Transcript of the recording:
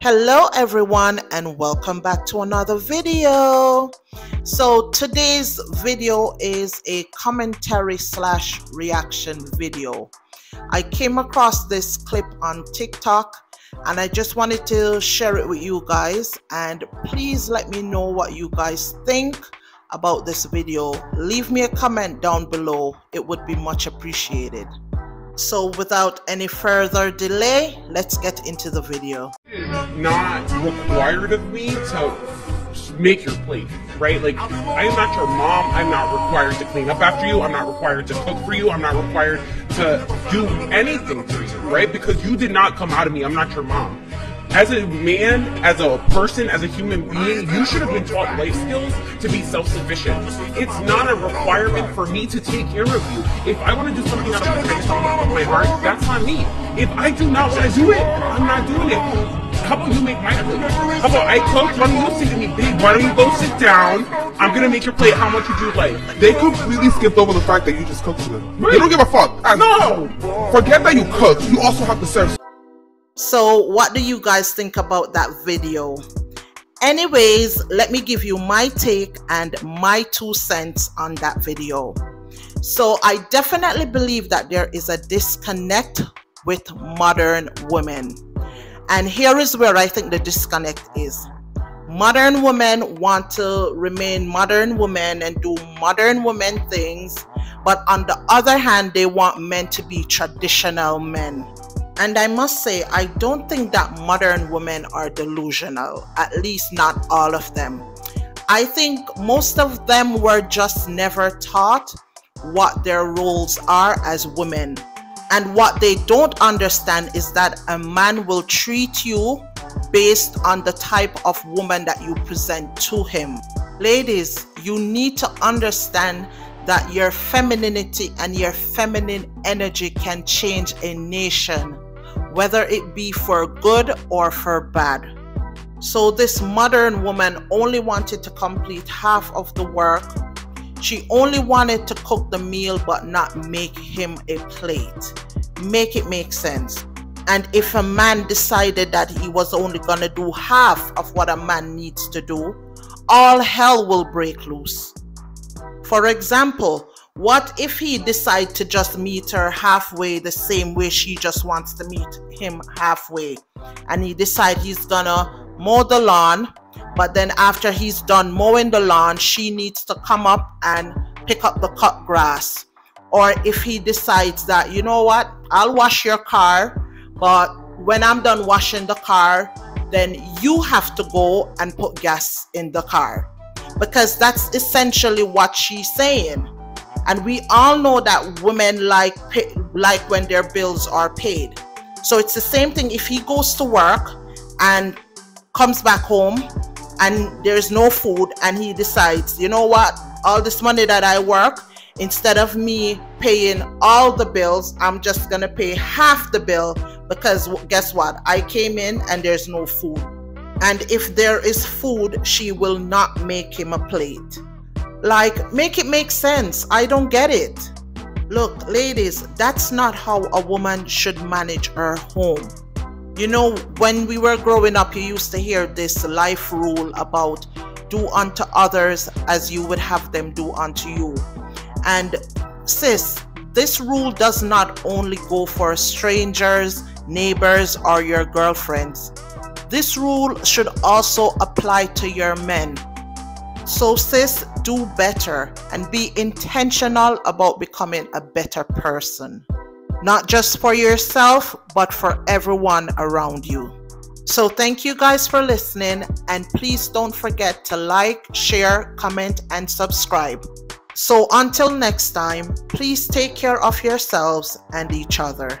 Hello everyone and welcome back to another video. So today's video is a commentary slash reaction video. I came across this clip on TikTok and I just wanted to share it with you guys and please let me know what you guys think about this video. Leave me a comment down below. It would be much appreciated. So without any further delay, let's get into the video. Not required of me to make your plate, right? Like, I am not your mom. I'm not required to clean up after you. I'm not required to cook for you. I'm not required to do anything for you, right? Because you did not come out of me. I'm not your mom as a man, as a person, as a human being, you should have been taught life skills to be self-sufficient. It's not a requirement for me to take care of you. If I want to do something out of my heart, that's on me. If I do not want to do it, I'm not doing it. How about you make my plate? How about I cook? Why don't you say to me, babe, why don't you go sit down? I'm gonna make your plate how much would you like? They completely skipped over the fact that you just cooked for them. Right. They don't give a fuck. And No! Forget that you cooked. You also have to serve So what do you guys think about that video? Anyways, let me give you my take and my two cents on that video. So I definitely believe that there is a disconnect with modern women. And here is where I think the disconnect is. Modern women want to remain modern women and do modern women things, but on the other hand, they want men to be traditional men. And I must say, I don't think that modern women are delusional, at least not all of them. I think most of them were just never taught what their roles are as women. And what they don't understand is that a man will treat you based on the type of woman that you present to him. Ladies, you need to understand that your femininity and your feminine energy can change a nation whether it be for good or for bad. So, this modern woman only wanted to complete half of the work. She only wanted to cook the meal but not make him a plate. Make it make sense. And if a man decided that he was only going to do half of what a man needs to do, all hell will break loose. For example, what if he decide to just meet her halfway the same way she just wants to meet him halfway? And he decide he's gonna mow the lawn, but then after he's done mowing the lawn, she needs to come up and pick up the cut grass. Or if he decides that, you know what, I'll wash your car, but when I'm done washing the car, then you have to go and put gas in the car. Because that's essentially what she's saying and we all know that women like pay, like when their bills are paid. So it's the same thing. If he goes to work and comes back home and there's no food and he decides you know what? All this money that i work instead of me paying all the bills i'm just gonna pay half the bill because guess what? I came in and there's no food. And if there is food she will not make him a plate like, make it make sense. I don't get it. Look, ladies, that's not how a woman should manage her home. You know, when we were growing up, you used to hear this life rule about do unto others as you would have them do unto you. And sis, this rule does not only go for strangers, neighbors, or your girlfriends. This rule should also apply to your men. So, sis, do better and be intentional about becoming a better person, not just for yourself, but for everyone around you. So, thank you guys for listening, and please don't forget to like, share, comment, and subscribe. So, until next time, please take care of yourselves and each other.